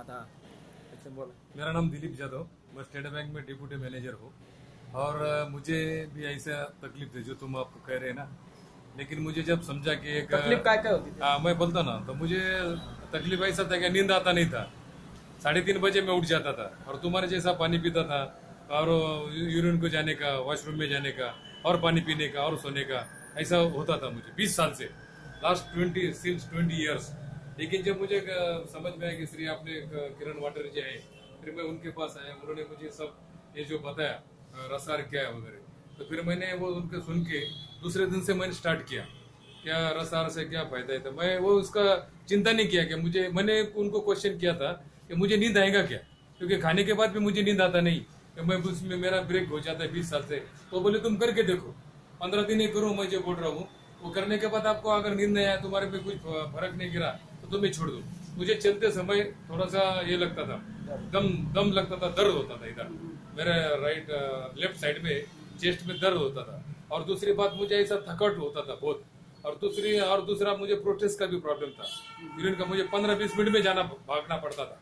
हाँ था। बोला। मेरा नाम दिलीप जादव। मैं स्टेट बैंक में डिप्यूटी मैनेजर हूँ। और मुझे भी ऐसा तकलीफ़ थी जो तुम आपको कह रहे हैं ना। लेकिन मुझे जब समझा कि एक तकलीफ़ काय काय होती हाँ मैं बोलता ना तो मुझे तकलीफ़ ऐसा था कि नींद आता नहीं था। साढ़े तीन बजे मैं उठ जाता था और तुम्हारे जैसा पानी पीता था और यूरिन को जाने का वॉशरूम में जाने का और पानी पीने का और सोने का ऐसा होता था मुझे। बीस साल से। Last twenty since twenty years लेकिन जब मुझे समझ में आया कि श्री आपने किरण वाटर जी आए, फिर मैं उनके पास आया, उन्होंने मुझे सब ये जो बताया रसार क्या है वगैरह तो फिर मैंने वो उनके सुन के दूसरे दिन से मैंने स्टार्ट किया, क्या रसार से क्या फ़ायदा है तो मैं वो उसका चिंता नहीं किया कि मुझे, मैंने उनको क्वेश्चन किया था कि मुझे नींद आएगा क्या, क्योंकि खाने के बाद भी मुझे नींद आता नहीं, कि मैं उसमें मेरा ब्रेक हो जाता है बीस साल से तो बोले तुम करके देखो, पंद्रह दिन ही करो, मैं जो बोल रहा हूँ, वो करने के बाद आपको अगर नींद नहीं आया, तुम्हारे पे कुछ फ़र्क नहीं गिरा तो तुम्हें छोड़ दो। मुझे चलते समय थोड़ा सा ये लगता था। दम दम लगता था, दर्द होता था इधर। मेरे राइट लेफ़्ट साइड में चेस्ट में दर्द होता था। और दूसरी बात, मुझे ऐसा थकट होता था बहुत। और दूसरी, और दूसरा, मुझे प्रोटेस्ट का भी प्रॉब्लम था। यूरिन का मुझे पंद्रह बीस मिनट में जाना भागना पड़ता था।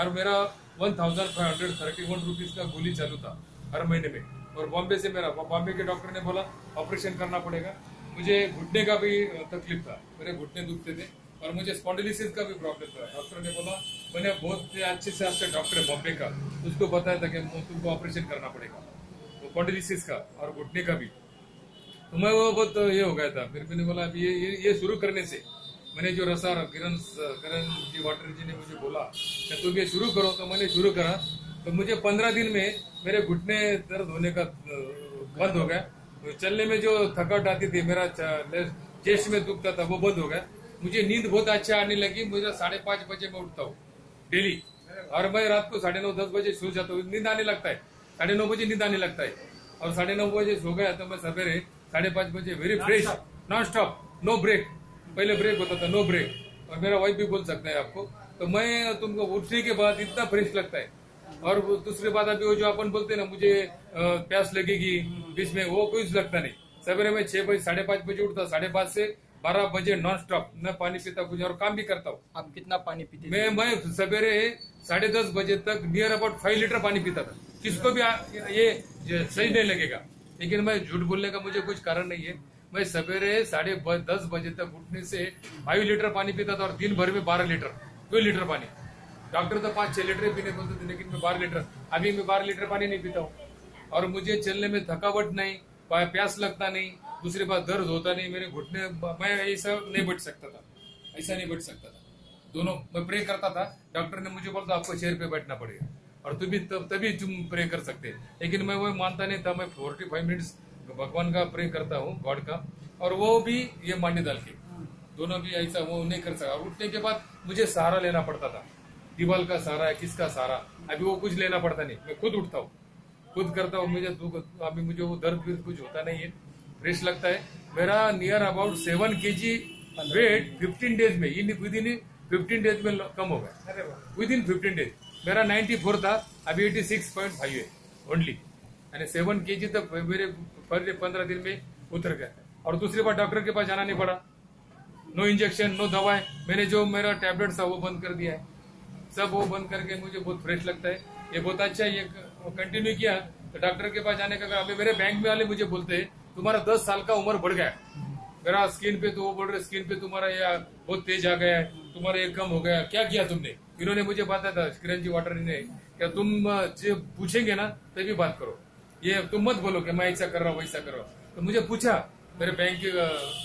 और मेरा one thousand five hundred thirty one rupees का गोली चालू था हर महीने में। और बॉम्बे से मेरा, बॉम्बे के डॉक्टर ने बोला ऑपरेशन करना पड़ेगा। मुझे घुटने का भी तकलीफ़ था। मेरे घुटने दुखते थे। और मुझे स्पॉन्डिलिसिस का भी प्रॉब्लम था। डॉक्टर ने बोला मैंने बहुत अच्छे से अच्छे डॉक्टर है बॉम्बे का। उसको बताया था कि तुमको ऑपरेशन करना पड़ेगा। वो स्पॉन्डिलिसिस का और घुटने का भी। तो मैं वो बहुत ये हो गया था। फिर मैंने बोला अभी ये ये, ये शुरू करने से मैंने जो रसा किरण किरण जी वाटर जी ने मुझे बोला कि तुम ये शुरू करो। तो मैंने शुरू करा। तो मुझे पंद्रह दिन में मेरे घुटने दर्द होने का बंद हो गया। तो चलने में जो थकावट आती थी मेरा चेस्ट में दुखता था वो बंद हो गया। मुझे नींद बहुत अच्छा आने लगी मुझे साढ़े पाँच बजे मैं उठता हूँ डेली। और मैं रात को साढ़े नौ दस बजे सो जाता हूँ नींद आने लगता है। साढ़े नौ बजे नींद आने लगता है। और साढ़े नौ बजे सो गया तो मैं सवेरे साढ़े पाँच बजे very fresh non stop no break पहले ब्रेक होता था नो ब्रेक और मेरा वाइफ भी बोल सकता है आपको तो मैं तुमको उठने के बाद इतना फ्रेश लगता है। और दूसरी बात अभी वो जो अपन बोलते हैं ना मुझे प्यास लगेगी बीच में वो कुछ लगता नहीं। सवेरे में छह बजे साढ़े पाँच बजे उठता साढ़े पाँच से बारह बजे नॉन स्टॉप मैं पानी पीता कुछ और काम भी करता हूँ। आप कितना पानी पीते मैं मैं सवेरे साढ़े दस बजे तक नियर अबाउट फाइव लीटर पानी पीता था। किसको भी आ- ये सही नहीं लगेगा। लेकिन मैं झूठ बोलने का मुझे कुछ कारण नहीं है। मैं सवेरे साढ़े दस बजे तक उठने से फाइव लीटर पानी पीता था और दिन भर में बारह लीटर दो लीटर पानी। डॉक्टर तो पाँच छह लीटर पीने बोलते थे लेकिन मैं बारह लीटर अभी मैं बारह लीटर पानी नहीं पीता हूँ। और मुझे चलने में थकावट नहीं प्यास लगता नहीं। दूसरी बात दर्द होता नहीं, मेरे घुटने, मैं ऐसा नहीं बैठ सकता था, ऐसा नहीं बैठ सकता था। दोनों, मैं प्रे करता था डॉक्टर ने मुझे बोला आपको चेयर पे बैठना पड़ेगा। और तभी तब, तभी तुम प्रे कर सकते। लेकिन मैं वो मानता नहीं था, मैं फोर्टी फाइव मिनट्स भगवान का प्रे करता हूँ गॉड का। और वो भी ये मान्य डाल के। दोनों भी ऐसा वो नहीं कर सका और उठने के बाद मुझे सहारा लेना पड़ता था। दीवाल का सहारा है, किसका सहारा? अभी वो कुछ लेना पड़ता नहीं, मैं खुद उठता हूँ। खुद करता हूँ, मुझे अभी मुझे वो दर्द कुछ होता नहीं है। फ्रेश लगता है। मेरा near about seven K ji wait fifteen days में। In within fifteen days में कम हो गया। विद इन फिफ्टीन डेज़ मेरा 94 था अभी एटी सिक्स पॉइंट फाइव है ओनली यानी सेवन के जी तक मेरे पंद्रह दिन में उतर गया। और दूसरी बार डॉक्टर के पास जाना नहीं पड़ा। नो इंजेक्शन नो दवाएँ। मैंने जो मेरा टैबलेट था वो बंद कर दिया है। सब वो बंद करके मुझे बहुत फ्रेश लगता है। ये बहुत अच्छा है ये कंटिन्यू किया। तो डॉक्टर के पास जाने का अभी मेरे बैंक में वाले मुझे बोलते हैं तुम्हारा दस साल का उम्र बढ़ गया मेरा स्किन पे तो वो बोल रहे स्किन पे तुम्हारा ये बहुत तेज आ गया है तुम्हारा ये कम हो गया क्या किया तुमने? इन्होंने मुझे बताया था किरण जी वाटर ने क्या तुम जो पूछेंगे ना तभी बात करो। ये तुम मत बोलो कि मैं ऐसा कर रहा हूँ वैसा कर रहा हूँ। तो मुझे पूछा मेरे बैंक के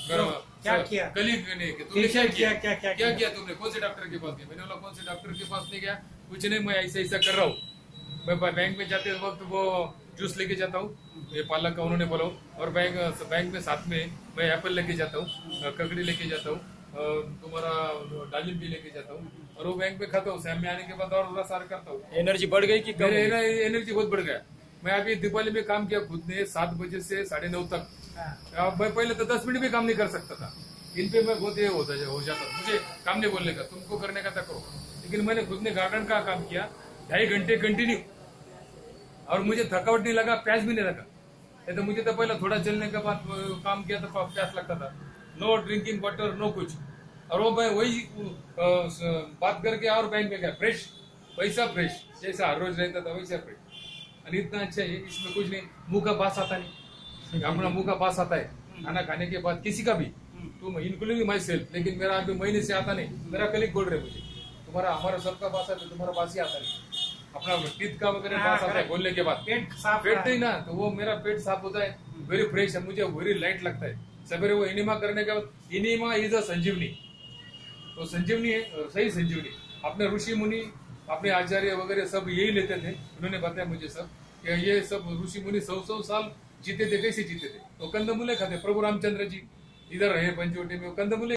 मेरा क्या किया? कलीग ने कि तुमने क्या किया? किया, क्या- क्या क्या किया? किया तुमने? कौन से डॉक्टर के पास गया? मैंने बोला कौन से डॉक्टर के पास नहीं गया? कुछ नहीं मैं ऐसा ऐसा कर रहा हूँ। मैं बैंक में जाते वक्त वो जूस लेके जाता हूँ ये पालक का उन्होंने बोला। और बैंक बैंक में साथ में मैं एप्पल लेके जाता हूँ ककड़ी लेके जाता हूँ तुम्हारा डालिम भी लेके जाता हूँ। और वो बैंक में खाता हूँ शाम में आने के बाद और थोड़ा सारा करता हूँ। एनर्जी बढ़ गई कि मेरे एनर्जी बहुत बढ़ गया। मैं अभी दिवाली में काम किया खुद ने सात बजे से साढ़े नौ तक। मैं पहले तो दस मिनट भी काम नहीं कर सकता था। इन पे मैं बहुत ये होता हो जाता था। मुझे काम नहीं बोलने का तुमको करने का था करो। लेकिन मैंने खुद ने गार्डन का काम किया ढाई घंटे कंटिन्यू और मुझे थकावट नहीं लगा, प्यास भी नहीं लगा। नहीं तो मुझे तो पहले थोड़ा चलने के बाद काम किया तो प्यास लगता था। नो ड्रिंकिंग वाटर नो कुछ। और वो मैं वही बात करके और बैंक में गया फ्रेश वैसा फ्रेश जैसा हर रोज रहता था, वैसा फ्रेश और इतना अच्छा है, इसमें कुछ नहीं, मुँह का पास आता नहीं। अपना मुँह का पास आता है। खाना खाने के बाद किसी का भी। तुम इंक्लूडिंग माई सेल्फ लेकिन मेरा अभी महीने से आता नहीं। मेरा कलीग बोल रहे मुझे, तुम्हारा, हमारा सबका पास आता तुम्हारा पास ही आता नहीं। अपना टीथ का वगैरह हाँ, पास आता है बोलने के बाद। पेट साफ़ पेट नहीं ना तो वो मेरा पेट साफ़ होता है वेरी फ्रेश है मुझे वेरी लाइट लगता है। सवेरे वो इनिमा करने के बाद इनिमा इज़ अ संजीवनी। तो संजीवनी है सही संजीवनी। अपने ऋषि मुनि अपने आचार्य वगैरह सब यही लेते थे उन्होंने बताया मुझे सब कि ये सब ऋषि मुनि सौ सौ साल जीते थे कैसे जीते थे? तो कंदमूले खाते प्रभु रामचंद्र जी इधर रहे पंचवटी में वो कंदमूले